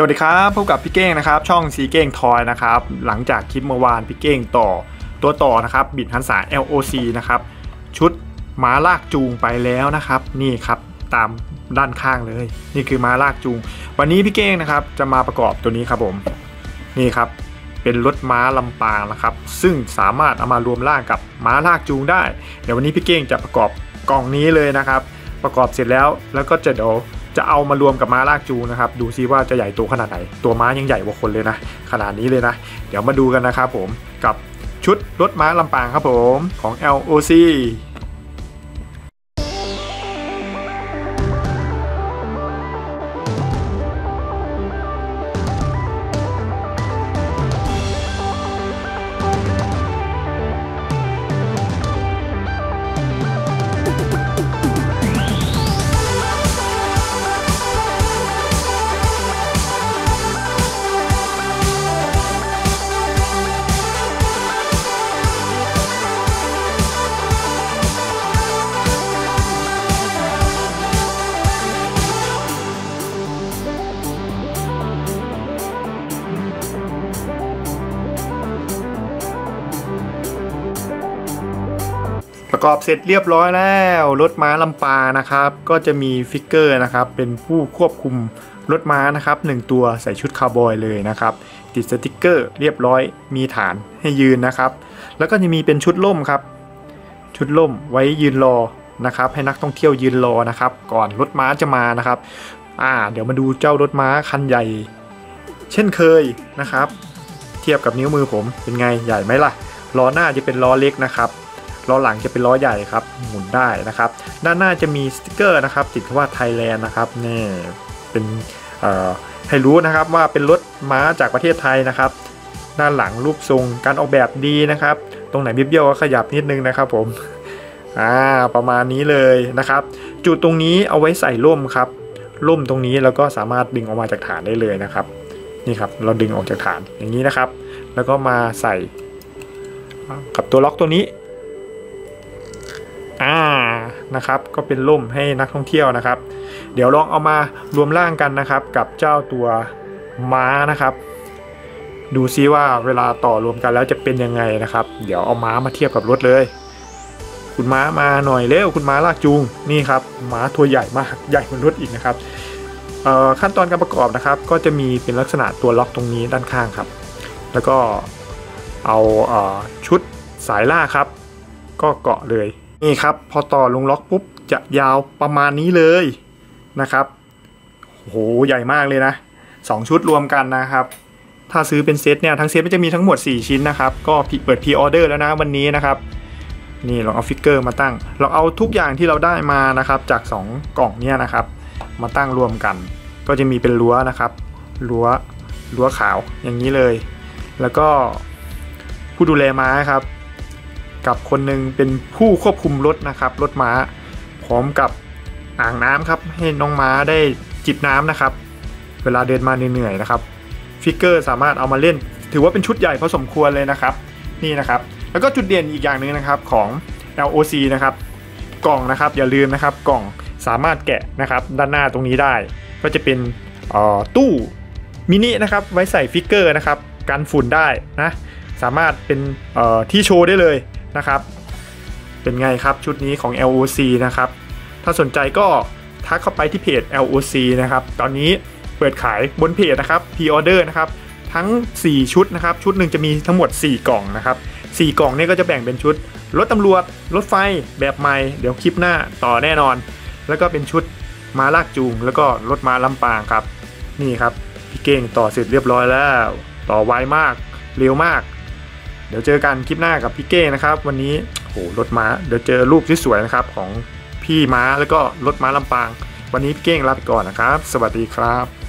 สวัสดีครับพบกับพี่เก้งนะครับ ช่องซีเก้งทอยนะครับหลังจากคลิปเมื่อวานพี่เก้งต่อตัวต่อนะครับบิดหันษา LOC นะครับชุดม้าลากจูงไปแล้วนะครับนี่ครับตามด้านข้างเลย นี่คือม้าลากจูง วันนี้พี่เก้งนะครับจะมาประกอบตัวนี้ครับผมนี่ครับ เป็นรถม้าลำปางนะครับ ซึ่งสามารถเอามารวมร่างกับม้าลากจูงได้ เดี๋ยววันนี้พี่เก้งจะประกอบกล่องนี้เลยนะครับ ประกอบเสร็จแล้วแล้วก็จะเดี๋ยวจะเอามารวมกับม้าลากจูงนะครับ ดูซิว่าจะใหญ่โตขนาดไหน ตัวม้ายังใหญ่กว่าคนเลยนะ ขนาดนี้เลยนะ เดี๋ยวมาดูกันนะครับผมกับชุดรถม้าลำปางครับผมของ LOC ประกอบเสร็จเรียบร้อยแล้ว รถม้าลำปางนะครับ ก็จะมี figure นะครับ เป็นผู้ควบคุมรถม้านะครับหนึ่งตัวใส่ชุดคาวบอยเลยนะครับ ติดสติกเกอร์เรียบร้อยมีฐานให้ยืนนะครับ แล้วก็จะมีเป็นชุดร่มครับ ชุดร่มไว้ยืนรอนะครับ ให้นักท่องเที่ยวยืนรอนะครับ ก่อนรถม้าจะมานะครับ อ่า เดี๋ยวมาดูเจ้ารถม้าคันใหญ่ เช่นเคยนะครับ เทียบกับนิ้วมือผมเป็นไงใหญ่ไหมล่ะล้อหน้าจะเป็นล้อเล็กนะครับ ล้อหลังจะเป็นล้อใหญ่ครับหมุนได้นะครับ ด้านหน้าจะมีสติกเกอร์นะครับ ติดคำว่า Thailand นะครับนี่เป็นให้รู้นะครับว่าเป็นรถม้าจากประเทศไทยนะครับ ด้านหลังรูปทรงการออกแบบดีนะครับ ตรงไหนเบี้ยวก็ขยับนิดนึงนะครับผมอ่าประมาณนี้เลยนะครับ จุดตรงนี้เอาไว้ใส่ร่มครับร่มตรงนี้แล้วก็สามารถดึงออกมาจากฐานได้เลยนะครับ นี่ครับเราดึงออกจากฐานอย่างนี้นะครับ แล้วก็มาใส่กับตัวล็อกตัวนี้ นะครับก็เป็นล่มให้นักท่องเที่ยวนะครับ เดี๋ยวลองเอามารวมร่างกันนะครับ กับเจ้าตัวม้านะครับ ดูซิว่าเวลาต่อรวมกันแล้วจะเป็นยังไงนะครับ เดี๋ยวเอาม้ามาเทียบกับรถเลย คุณม้ามาหน่อยเร็วคุณม้าลากจูงนี่ครับม้าตัวใหญ่มากใหญ่กว่ารถอีกนะครับขั้นตอนการประกอบนะครับ ก็จะมีเป็นลักษณะตัวล็อกตรงนี้ด้านข้างครับ แล้วก็เอาชุดสายล่าครับ ก็เกาะเลย นี่ครับพอต่อลงล็อกปุ๊บจะยาวประมาณนี้เลยนะครับโหใหญ่มากเลยนะ 2 ชุดรวมกันนะครับ ถ้าซื้อเป็นเซตเนี่ยทั้งเซตมันจะมีทั้งหมด 4 ชิ้นนะครับ ก็เปิด pre-order แล้วนะวันนี้นะครับนี่เราเอา figure มาตั้ง เราเอาทุกอย่างที่เราได้มานะครับจาก 2 กล่องเนี่ยนะครับ มาตั้งรวมกัน ก็จะมีเป็นรั้วนะครับรั้วรั้วขาวอย่างนี้เลย แล้วก็ผู้ดูแลม้าครับ กับคนหนึ่งเป็นผู้ควบคุมรถนะครับรถม้าพร้อมกับอ่างน้ำครับให้น้องม้าได้จิบน้ำนะครับ เวลาเดินมาเหนื่อยๆนะครับฟิกเกอร์สามารถเอามาเล่น ถือว่าเป็นชุดใหญ่พอสมควรเลยนะครับ นี่นะครับแล้วก็จุดเด่นอีกอย่างหนึ่งนะครับของ LOC นะครับกล่องนะครับอย่าลืมนะครับกล่องสามารถแกะนะครับด้านหน้าตรงนี้ได้ ก็จะเป็นตู้มินินะครับไว้ใส่ฟิกเกอร์นะครับกันฝุ่นได้นะสามารถเป็นที่โชว์ได้เลย นะครับ เป็นไงครับชุดนี้ของ LOC นะครับ ถ้าสนใจก็ทักเข้าไปที่เพจ LOC นะครับ ตอนนี้เปิดขายบนเพจนะครับพ r ออเดอร์นะครับ ทั้ง 4 ชุดนะครับ ชุดหนึ่งจะมีทั้งหมด 4 กล่องนะครับ 4 กล่องนี้ก็จะแบ่งเป็นชุด รถตำรวจ รถไฟแบบใหม่ เดี๋ยวคลิปหน้าต่อแน่นอน แล้วก็เป็นชุดม้าลากจูง แล้วก็รถม้าลำปางครับ นี่ครับ พี่เก่งต่อเสร็จเรียบร้อยแล้ว ต่อไวมาก เร็วมาก เดี๋ยวเจอกันคลิปหน้ากับพี่เก้นะครับ วันนี้โหรถม้า เดี๋ยวเจอรูปที่สวยนะครับของพี่ม้าแล้วก็รถม้าลำปาง วันนี้พี่เก้งลาไปก่อนนะครับ สวัสดีครับ